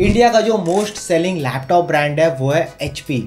India का जो most selling laptop brand है, वो है HP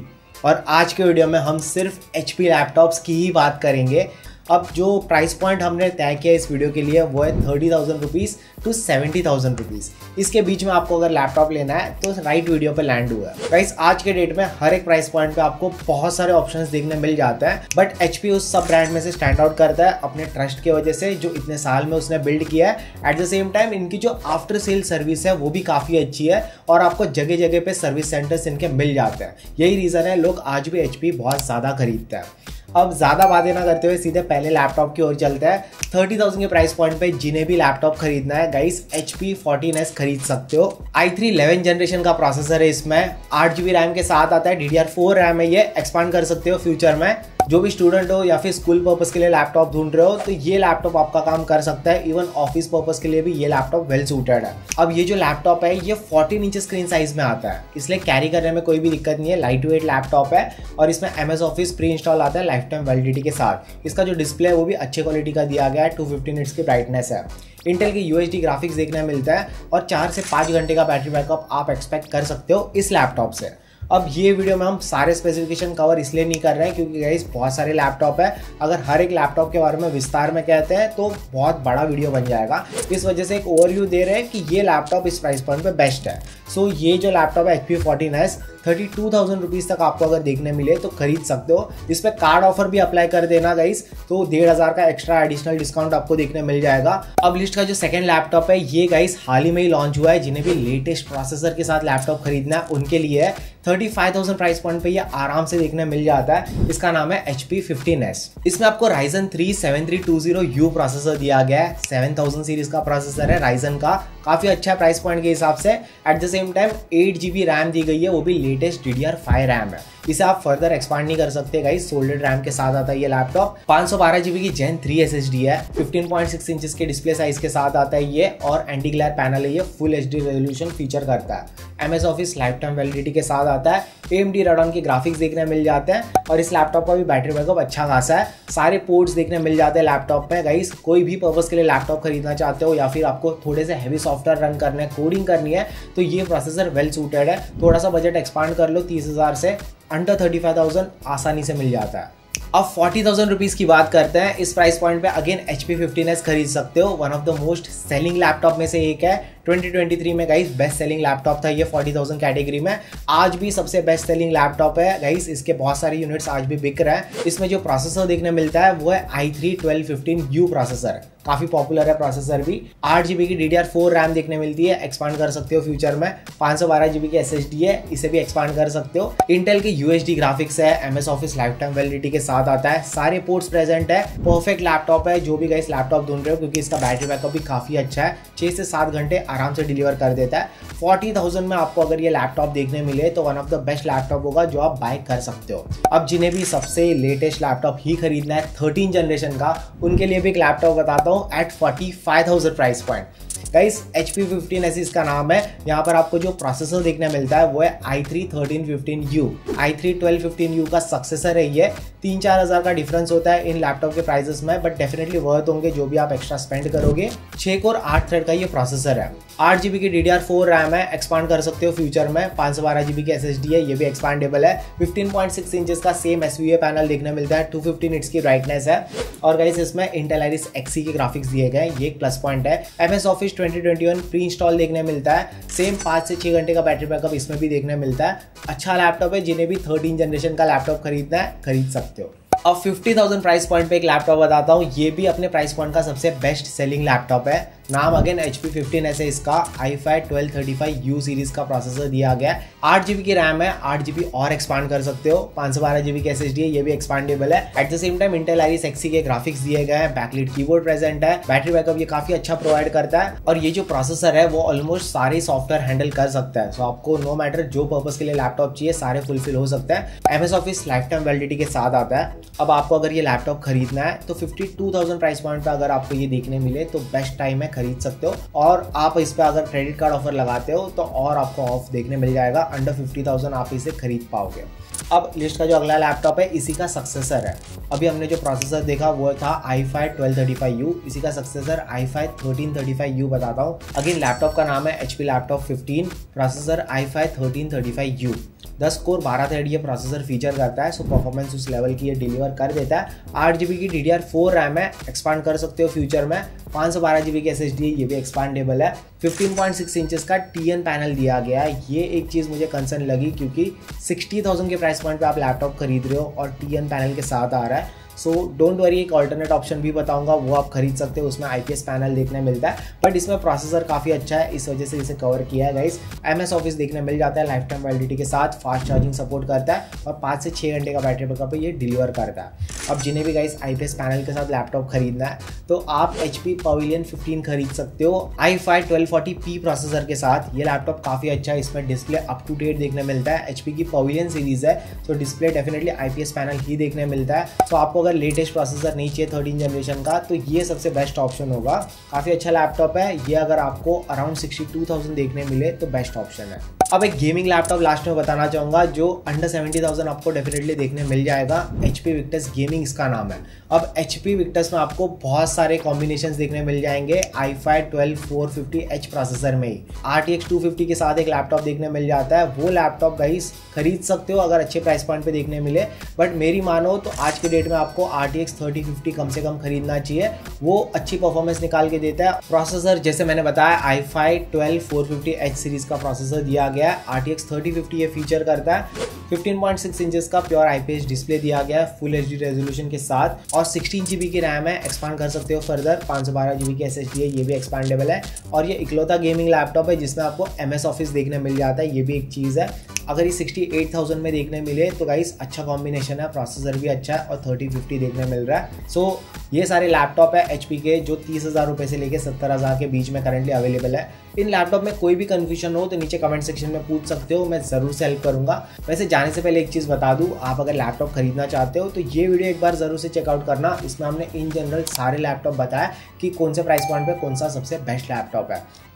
और आज के वीडियो में हम सिर्फ़ HP लैपटॉप्स की ही बात करेंगे। अब जो प्राइस पॉइंट हमने तय किया इस वीडियो के लिए, वो है thirty thousand rupees to seventy thousand rupees इसके बीच में आपको अगर लैपटॉप लेना है तो राइट वीडियो पे लैंड हुआ है। प्राइस आज के डेट में हर एक प्राइस पॉइंट पे आपको बहुत सारे ऑप्शन देखने मिल जाते हैं बट एचपी उस सब ब्रांड में से स्टैंड आउट करता है अपने ट्रस्ट की वजह से, जो इतने साल में उसने बिल्ड किया है। एट द सेम टाइम इनकी जो आफ्टर सेल सर्विस है, वो भी काफ़ी अच्छी है और आपको जगह जगह पे सर्विस सेंटर्स इनके मिल जाते हैं। यही रीज़न है, लोग आज भी एचपी बहुत ज़्यादा खरीदते हैं। अब ज़्यादा बातें ना करते हुए सीधे पहले लैपटॉप की ओर चलते हैं। थर्टी थाउज़ेंड के प्राइस पॉइंट पे जिन्हें भी लैपटॉप खरीदना है guys H P fourteen S खरीद सकते हो। आई थ्री इलेवन जनरेशन का प्रोसेसर है इसमें। आठ जी बी रैम के साथ आता है D D R four RAM है ये एक्सपांड कर सकते हो फ्यूचर में। जो भी स्टूडेंट हो या फिर स्कूल पर्पज के लिए लैपटॉप ढूंढ रहे हो तो ये लैपटॉप आपका काम कर सकता है। इवन ऑफ़िस पर्पज के लिए भी ये लैपटॉप वेल सूटेड है। अब ये जो लैपटॉप है, ये 14 इंच स्क्रीन साइज़ में आता है। इसलिए कैरी करने में कोई भी दिक्कत नहीं है। लाइट वेट लैपटॉप है और इसमें M S office pre install आता है लाइफ टाइम वैलिडिटी के साथ। इसका जो डिस्प्ले है, वो भी अच्छे क्वालिटी का दिया गया है। टू फिफ्टी मिनट्स की ब्राइटनेस है। इंटेल के यू ग्राफिक्स देखने मिलता है और चार से पाँच घंटे का बैटरी बैकअप आप एक्सपेक्ट कर सकते हो इस लैपटॉप से। अब ये वीडियो में हम सारे स्पेसिफिकेशन कवर इसलिए नहीं कर रहे हैं क्योंकि गाइस बहुत सारे लैपटॉप है। अगर हर एक लैपटॉप के बारे में विस्तार में कहते हैं तो बहुत बड़ा वीडियो बन जाएगा। इस वजह से एक ओवरव्यू दे रहे हैं कि ये लैपटॉप इस प्राइस पॉइंट पर बेस्ट है। सो so, ये जो लैपटॉप है H P fourteen S thirty two thousand rupees तक आपको अगर देखने मिले तो खरीद सकते हो। इस पर कार्ड ऑफ़र भी अप्लाई कर देना गाइस तो डेढ़ हज़ार का एक्स्ट्रा एडिशनल डिस्काउंट आपको देखने मिल जाएगा। अब लिस्ट का जो सेकंड लैपटॉप है ये गाइस हाल ही में ही लॉन्च हुआ है जिन्हें भी लेटेस्ट प्रोसेसर के साथ लैपटॉप खरीदना है उनके लिए है। Thirty five thousand price point पे ये आराम से देखने मिल जाता है। इसका नाम है एच पी फिफ्टीन एस इसमें आपको Ryzen three seven three two zero U processor दिया गया है। सेवन थाउज़ेंड सीरीज़ का प्रोसेसर है राइजन का। काफ़ी अच्छा प्राइस पॉइंट के हिसाब से। At the same time eight G B RAM दी गई है, वो भी latest D D R five RAM है। इसे आप फर्दर एक्सपांड नहीं कर सकते गाइस सोल्डेड रैम के साथ आता है ये लैपटॉप पाँच सौ बारह जीबी की gen three S S D है. फिफ्टीन पॉइंट सिक्स इंच के डिस्प्ले साइज़ के साथ आता है ये और एंटी ग्लैर पैनल है ये. Full H D resolution feature करता है. M S office life time validity के साथ आता है. ए एम डी रेडॉन के ग्राफिक्स देखने मिल जाते हैं और इस लैपटॉप का भी बैटरी बैकअप अच्छा खासा है. सारे पोर्ट्स देखने मिल जाते हैं लैपटॉप में गाइस कोई भी पर्पज के लिए लैपटॉप खरीदना चाहते हो या फिर आपको थोड़े से हैवी सॉफ्टवेयर रन करने कोडिंग करनी है तो ये प्रोसेसर वेल सूटेड है. थोड़ा सा बजट एक्सपांड कर लो तीस हज़ार से. अंडर थर्टी फाइव थाउज़ेंड आसानी से मिल जाता है। अब फोर्टी थाउज़ेंड रुपीज़ की बात करते हैं इस प्राइस पॉइंट पे again H P fifteen S खरीद सकते हो। One of the most selling laptop में से एक है। 2023 में गाइस बेस्ट सेलिंग लैपटॉप था ये 40,000 कैटेगरी में। आज भी सबसे बेस्ट सेलिंग लैपटॉप है। गाइस इसके बहुत सारे यूनिट्स आज भी बिक रहे हैं। इसमें जो प्रोसेसर देखने मिलता है वो है I three twelve fifteen U processor काफ़ी पॉपुलर है प्रोसेसर भी। आठ जीबी की D D R four RAM देखने मिलती है एक्सपांड कर सकते हो फ्यूचर में। पाँच सौ बारह जीबी की एस डी है, इसे भी एक्सपांड कर सकते हो। इंटेल के यूएसडी ग्राफिक्स है M S office life time validity के साथ आता है। सारे पोर्ट्स प्रेजेंट है परफेक्ट लैपटॉप है, जो भी गई लैपटॉप ढूंढ रहे हो, क्योंकि इसका बैटरी बैकअप भी काफ़ी अच्छा है। छह से सात घंटे आराम से डिलीवर कर देता है। फोर्टी थाउज़ेंड में आपको अगर ये लैपटॉप देखने मिले तो one of the best laptop होगा जो आप बाय कर सकते हो। अब जिन्हें भी सबसे लेटेस्ट लैपटॉप ही खरीदना है थर्टीन जनरेशन का, उनके लिए भी एक लैपटॉप बताता हूँ। At forty five thousand price point guys H P fifteen S इसका नाम है। यहाँ पर आपको जो प्रोसेसर देखने मिलता है, वो है I three thirteen fifteen U I three twelve fifteen U का सक्सेसर है ये। तीन चार हज़ार का डिफरेंस होता है इन लैपटॉप के प्राइसेस में बट डेफिनेटली वर्थ होंगे जो भी आप एक्स्ट्रा स्पेंड करोगे। छः और आठ थ्रेड का ये प्रोसेसर है। आठ जीबी की D D R four RAM है एक्सपांड कर सकते हो फ्यूचर में। पाँच सौ बारह जीबी की एस एस डी है, ये भी एक्सपांडेबल है। फिफ्टीन पॉइंट सिक्स इंचज का same S V A panel देखने मिलता है। टू फिफ्टीन इट्स की ब्राइटनेस है। और गाइस इसमें इंटेलाइस एक्सी के ग्राफिक्स दिए गए ये एक प्लस पॉइंट है। M S office twenty twenty one pre install देखने मिलता है। सेम पाँच से छः घंटे का बैटरी बैकअप इसमें भी देखने मिलता है। अच्छा लैपटॉप है, जिन्हें भी थर्टीन जनरेशन का लैपटॉप खरीदना है, खरीद सकते हो। अब फिफ्टी थाउज़ेंड प्राइस पॉइंट पे एक लैपटॉप बताता हूँ। ये भी अपने प्राइस पॉइंट का सबसे बेस्ट सेलिंग लैपटॉप है। नाम अगेन एच पी फिफ्टीन ऐसे इसका I five twelve thirty five U series का प्रोसेसर दिया गया है। आठ जीबी की रैम है, आठ जीबी और एक्सपांड कर सकते हो। पाँच सौ बारह जीबी की एस एस डी है, ये भी एक्सपांडेबल है। At the same time Intel I Xe के ग्राफिक्स दिए गए हैं बैकलिट कीबोर्ड प्रेजेंट है बैटरी बैकअप ये काफ़ी अच्छा प्रोवाइड करता है। और ये जो प्रोसेसर है, वो ऑलमोस्ट सारे सॉफ्टवेयर हैंडल कर सकता है। सो आपको नो मैटर जो पर्पज के लिए लैपटॉप चाहिए, सारे फुलफिल हो सकते हैं। M S office life time validity के साथ आता है। अब आपको अगर ये लैपटॉप खरीदना है तो fifty two thousand price point पर अगर आपको ये देखने मिले तो बेस्ट टाइम है खरीद सकते हो। और आप इस पर अगर क्रेडिट कार्ड ऑफ़र लगाते हो तो और आपको ऑफ़ देखने मिल जाएगा। अंडर फिफ्टी थाउज़ेंड आप इसे खरीद पाओगे। अब लिस्ट का जो अगला लैपटॉप है, इसी का सक्सेसर है। अभी हमने जो प्रोसेसर देखा, वो था I five twelve thirty five U इसी का successor I five thirteen thirty five U बताता हूँ। अगेन लैपटॉप का नाम है H P laptop fifteen processor I five thirteen thirty five U दस कोर बारह थर्ड ये प्रोसेसर फीचर करता है सो परफॉर्मेंस उस लेवल की ये डिलीवर कर देता है। आठ जी की D D R four RAM है एक्सपांड कर सकते हो फ्यूचर में। पाँच सौ बारह जी बी की एस एस डी ये भी एक्सपांडेबल है। फिफ्टीन पॉइंट सिक्स इंचज़ का टी एन पैनल दिया गया है। ये एक चीज़ मुझे कंसर्न लगी, क्योंकि सिक्सटी थाउज़ेंड के प्राइस पॉइंट पर आप लैपटॉप खरीद रहे हो और टी एन पैनल के साथ आ रहा है। सो डोंट वरी एक ऑल्टरनेट ऑप्शन भी बताऊँगा, वो आप खरीद सकते हो, उसमें आईपीएस पैनल देखने मिलता है। बट इसमें प्रोसेसर काफ़ी अच्छा है, इस वजह से इसे कवर किया है गाइस एम एस ऑफ़िस देखने मिल जाता है लाइफ टाइम वैलिडिटी के साथ फास्ट चार्जिंग सपोर्ट करता है और पाँच से छः घंटे का बैटरी बैकअप ये डिलीवर करता है। अब जिन्हें भी गाइस आईपीएस पैनल के साथ लैपटॉप खरीदना है तो आप एच पी पवेलियन फिफ्टीन खरीद सकते हो। I five twelve forty P processor के साथ, ये लैपटॉप काफ़ी अच्छा है, इसमें डिस्प्ले अप टू डेट देखने मिलता है। एचपी की पवेलियन सीरीज़ है तो डिस्प्ले डेफिनेटली आईपीएस पैनल ही देखने मिलता है। तो आपको अगर लेटेस्ट प्रोसेसर नहीं चाहिए थर्टीन जनरेशन का तो ये सबसे बेस्ट ऑप्शन होगा। काफ़ी अच्छा लैपटॉप है। ये अगर आपको अराउंड सिक्सटी टू थाउज़ेंड देखने मिले तो बेस्ट ऑप्शन है। अब एक गेमिंग लैपटॉप लास्ट में बताना चाहूँगा, जो अंडर सेवेंटी थाउज़ेंड आपको डेफिनेटली देखने मिल जाएगा। एच पी विक्टस गेमिंग इसका नाम है। अब एच पी विक्टस में आपको बहुत सारे कॉम्बिनेशन देखने मिल जाएँगे I five twelve four fifty H processor में ही। R T X two fifty के साथ एक लैपटॉप देखने मिल जाता है। वो लैपटॉप गाइस खरीद सकते हो अगर अच्छे प्राइस पॉइंट पे देखने मिले। बट मेरी मानो तो आज के डेट में आपको R T X thirty fifty कम से कम खरीदना चाहिए। वो अच्छी परफॉर्मेंस निकाल के देता है। प्रोसेसर जैसे मैंने बताया I five twelve four fifty H series का प्रोसेसर दिया गया गया है। आर टी एक्स ये फीचर करता है। 15.6 इंचेस का प्योर आईपीएस डिस्प्ले दिया गया है फुल एच रेजोल्यूशन के साथ। और सिक्सटीन जीबी की रैम है एक्सपांड कर सकते हो फर्दर पाँच सौ बारह जीबी की एस है, ये भी एक्सपांडेबल है। और ये इकलौता गेमिंग लैपटॉप है, जिसमें आपको एस ऑफ़िस देखने मिल जाता है, ये भी एक चीज़ है। अगर ये सिक्सटी एट थाउज़ेंड में देखने मिले तो गाइस अच्छा कॉम्बिनेशन है प्रोसेसर भी अच्छा है और थर्टी फिफ्टी देखने मिल रहा है। सो so, ये सारे लैपटॉप है HP के जो तीस हज़ार रुपये से लेके सत्तर हज़ार के बीच में करेंटली अवेलेबल है। इन लैपटॉप में कोई भी कन्फ्यूज़न हो तो नीचे कमेंट सेक्शन में पूछ सकते हो मैं ज़रूर से हेल्प करूँगा। वैसे जाने से पहले एक चीज़ बता दूँ आप अगर लैपटॉप खरीदना चाहते हो तो ये वीडियो एक बार ज़रूर से चेकआउट करना। इसमें हमने इन जनरल सारे लैपटॉप बताया कि कौन से प्राइस पॉइंट पर कौन सा सबसे बेस्ट लैपटॉप है।